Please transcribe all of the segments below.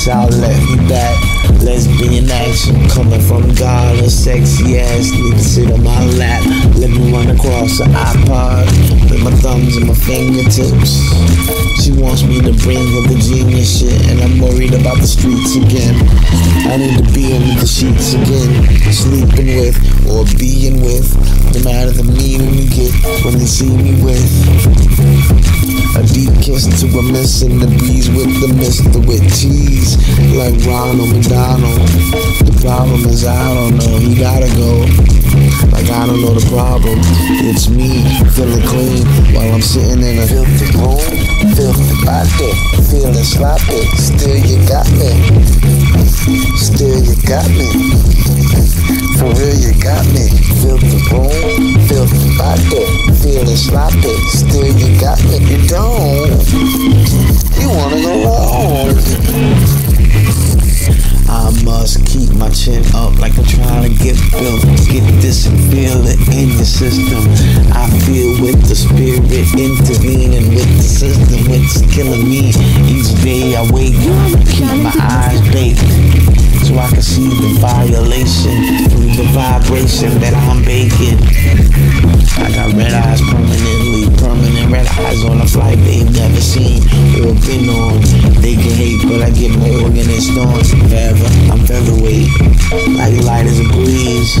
Lights out, let me back. Lesbian action coming from God. A sexy ass nigga sit on my lap. Let me run across the iPod with my thumbs and my fingertips. She wants me to bring her the genius shit, and I'm worried about the streets again. I need to be in the sheets again, sleeping with or being with, no matter the meaning you get when they see me with. Kiss to a and the bees with the mister with cheese, like Ronald McDonald. The problem is I don't know, he gotta go. Like I don't know the problem. It's me feeling clean while I'm sitting in a filthy room, filthy body, feeling sloppy. Still you got me. Still you got me. For real you got me. Filthy room, filthy body, feeling sloppy. Still you got me. You don't. Get built. Get this and feel it in your system. I feel with the spirit intervening with the system, it's killing me. Each day I wake up, keep my eyes baked. So I can see the violation through the vibration that I'm baking. I got red eyes permanently, permanent red eyes on a flight they've never seen or been on. They can hate, but I get more than they storm. Forever, I'm featherweight, like light as a breeze.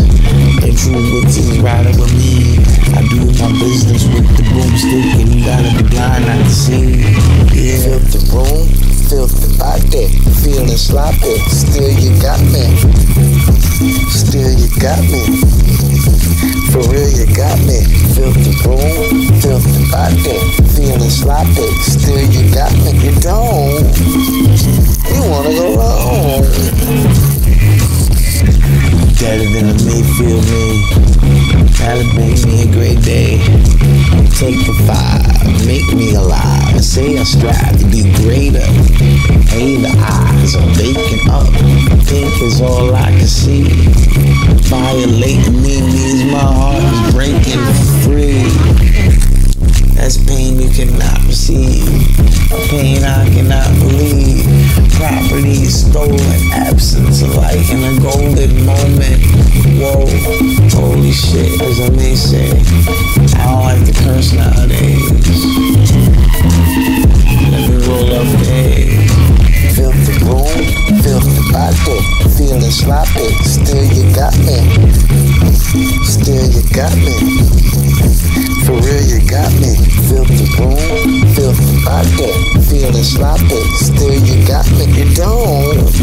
And true witches riding with me. I do my business with the broomstick, and you gotta be blind not to see. Yeah, filthy room, filthy body, feeling sloppy. Still you got me. Still you got me. For real, you got me. Filthy room, filthy body, feeling sloppy. Still you got me. You don't. Make me a great day. Take a five, make me alive. Say I strive to be greater. Hey, the eyes are waking up. Pink is all I can see. Violating me means my heart is breaking free. That's pain you cannot receive. Pain I cannot believe. Property stolen, absence of light in a golden moment. Whoa, holy shit, as I may say. I don't like to curse nowadays. Let me roll up the Filthy room, filthy body, feeling sloppy. Still you got me. Still you got me. For real, you got me. Filthy room, filthy body, feeling sloppy. Still you got me. You don't.